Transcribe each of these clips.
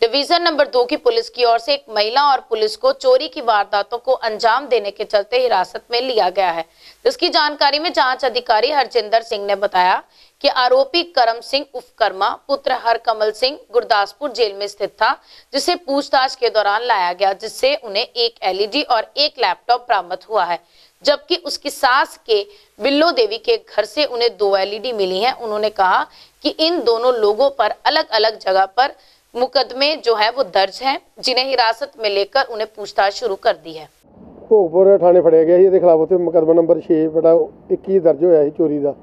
Division number दो की police की ओर से एक महिला और पुलिस को चोरी की वारदातों को अंजाम देने के चलते हिरासत में लिया गया है। जिसकी जानकारी में जाँच अधिकारी हरजिंदर सिंह ने बताया कि आरोपी करम सिंह उफकर्मा पुत्र हरकमल सिंह गुरदासपुर जेल में स्थित था, जिसे पूछताछ के दौरान लाया गया, जिससे उन्हें एक एलईडी और एक लैपटॉप बरामद हुआ है। जबकि उसकी सास के बिल्लो देवी के घर से उन्हें दो एलईडी मिली हैं। उन्होंने कहा कि इन दोनों लोगों पर अलग अलग जगह पर मुकदमे जो है वो दर्ज हैं जिन्हें हिरासत में लेकर उन्हें पूछताछ शुरू कर दी है ਭੋਗਪੁਰ ਥਾਣੇ ਫੜਿਆ ਗਿਆ ਸੀ ਇਹਦੇ ਖਿਲਾਫ ਉੱਥੇ ਮੁਕੱਦਮਾ ਨੰਬਰ 6 ਬਟਾ 21 ਦਰਜ ਹੋਇਆ ਸੀ ਚੋਰੀ ਦਾ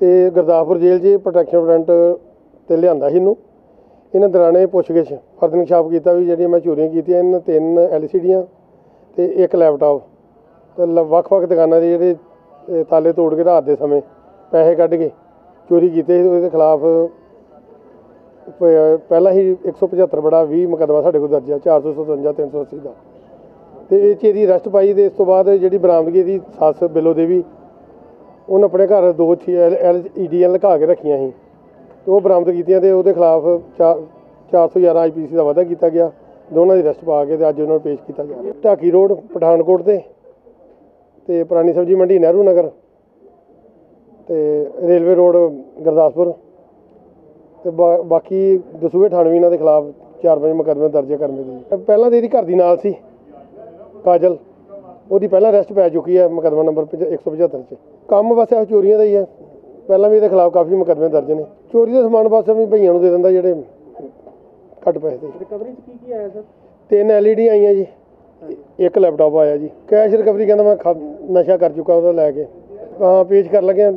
ਤੇ ਗੁਰਦਾਸਪੁਰ ਜੇਲ੍ਹ 'ਚ ਪ੍ਰੋਟੈਕਸ਼ਨ ਵਾਰੰਟ ਤੇ ਲਿਆਂਦਾ ਸੀ ਇਹਨੂੰ ਇਹਨਾਂ ਦੌਰਾਨੇ ਪੁੱਛਗਿੱਛ ਫਰਦ ਨਿਕਸ਼ਾਫ ਕੀਤਾ ਵੀ ਜਿਹੜੀਆਂ ਮੈਂ ਚੋਰੀਆਂ ਕੀਤੀਆਂ ਇਹਨਾਂ ਤਿੰਨ ਐਲਸੀਡੀਆਂ ਤੇ ਇੱਕ ਲੈਪਟਾਪ ਤੇ ਲ- ਵੱਖ-ਵੱਖ ਦੁਕਾਨਾਂ ਦੇ ਜਿਹੜੇ ਅਹ, ਤਾਲੇ ਤੋੜ ਕੇ ਰਾਤ ਦੇ ਸਮੇਂ ਪੈਸੇ ਕੱਢ ਕੇ ਚੋਰੀ ਕੀਤੇ ਸੀ ਉਹਦੇ ਖਿਲਾਫ ਪ- ਪਹਿਲਾਂ ਹੀ 175 ਬੜਾ 20 ਮੁਕੱਦਮਾ ਸਾਡੇ ਕੋਲ ਦਰਜ ਹੈ 457 380 ਦਾ। ਤੇ ਇਹ 'ਚ ਇਹਦੀ ਅਰੈਸਟ ਪਾਈ ਤੇ ਇਸ ਤੋਂ ਬਾਅਦ ਜਿਹੜੀ ਬਰਾਮਦਗੀ ਦੀ ਸੱਸ ਬਿੱਲੋ ਦੇਵੀ, ਉਹਨੇ ਆਪਣੇ ਘਰ ਦੋ ਐਲ ਈਡੀਆਂ ਲਗਾ ਕੇ ਰੱਖੀਆਂ ਸੀ। ਤੇ ਉਹ ਬਰਾਮਦ ਕੀਤੀਆਂ ਤੇ ਉਹਦੇ ਖਿਲਾਫ 411 ਆਈਪੀਸੀ ਦਾ ਵਾਅਦਾ ਕੀਤਾ ਗਿਆ। ਦੋਨਾਂ ਦੀ ਅਰੈਸਟ ਪਾ ਕੇ ਤੇ ਅੱਜ ਉਹਨਾਂ ਨੂੰ ਪੇਸ਼ ਕੀਤਾ ਗਿਆ। ਢਾਕੀ ਰੋਡ, ਪਠਾਨਕੋਟ ਤੇ ਤੇ ਪੁਰਾਣੀ ਸਬਜ਼ੀ ਮੰਡੀ ਨਹਿਰੂ ਨਗਰ ਤੇ ਰੇਲਵੇ ਰੋਡ ਗੁਰਦਾਸਪੁਰ। ਤੇ ਬਾ- ਬਾਕੀ ਦਸੂਹੇ ਥਾਣਵੀ ਇਹਨਾਂ ਦੇ ਖਿਲਾਫ ਚਾਰ ਪੰਜ ਮੁਕੱਦਮੇ ਦਰਜ ਕਰਨੇ ਦੇ ਪਹਿਲਾਂ ਤੇ ਇਹਦੀ ਘਰ ਦੀ ਨਾਲ ਸੀ ਕਾਜਲ। ਉਹਦੀ ਪਹਿਲਾਂ ਅਰੈਸਟ ਪੈ ਚੁੱਕੀ ਹੈ ਮੁਕੱਦਮਾ ਨੰਬਰ 175 ਚ। ਕੰਮ ਬਸ ਇਹ ਚੋਰੀਆਂ ਦਾ ਹੀ ਹੈ ਪਹਿਲਾਂ ਵੀ ਇਹਦੇ ਖਿਲਾਫ ਕਾਫੀ ਮੁਕੱਦਮੇ ਦਰਜ ਨੇ। ਚੋਰੀ ਦਾ ਸਮਾਨ ਬਸ ਵੀ ਭਈਆਂ ਨੂੰ ਦੇ ਦਿੰਦਾ ਜਿਹੜੇ ਘੱਟ ਪੈਸੇ ਤੇ। ਰਿਕਵਰੀ ਚ ਕੀ ਕੀ ਆਇਆ ਸਰ? ਤਿੰਨ ਐਲਈਡੀ ਆਈਆਂ ਜੀ। ਇੱਕ ਲੈਪਟਾਪ ਆਇਆ ਜੀ। ਕੈਸ਼ ਰਿਕਵਰੀ ਕਹਿੰਦਾ ਮੈਂ ਖਾ- ਨਸ਼ਾ ਕਰ ਚੁੱਕਾ ਉਹਦਾ ਲੈ ਕੇ। ਹਾਂ ਪੇਸ਼ ਕਰ ਲੱਗੇ ਹਾਂ